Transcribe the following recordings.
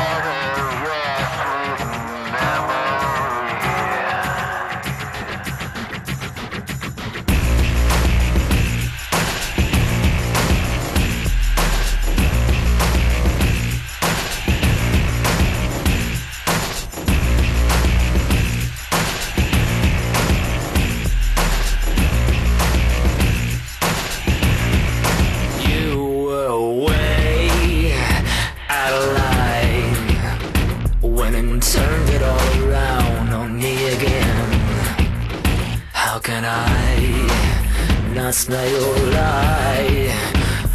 Lord. Turned it all around on me again. How can I not smell your light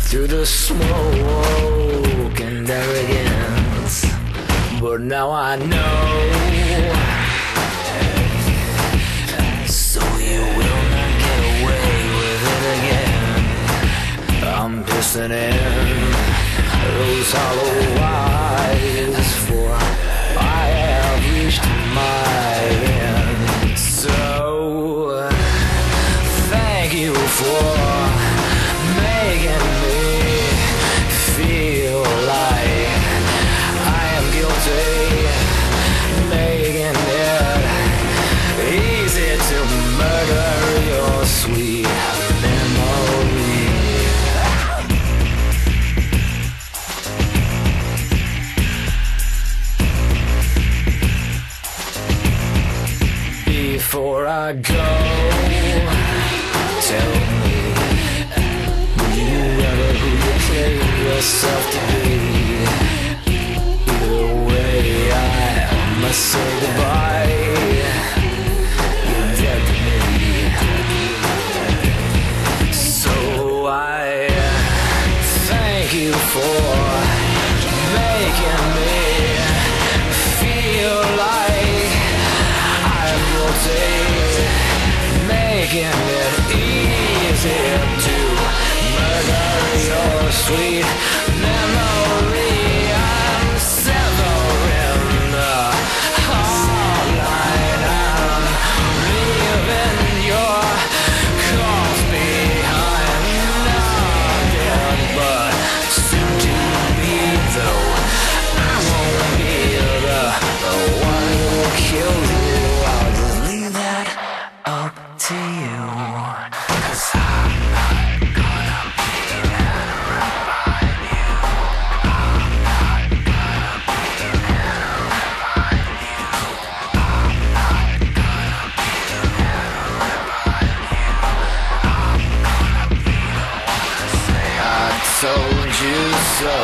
through the smoke and arrogance? But now I know. So you will not get away with it again. I'm pissing in those hollow you for making me feel like I am guilty, making it easy to murder your sweet memory. Before I go, say goodbye. You're dead to me. So I thank you for making me feel like guilty, making it easier to murder your sweet to you. 'Cause I'm not gonna be there to revive you. I'm gonna be there to revive you. I'm gonna be there to revive you. I'm gonna be the one to say I told you so.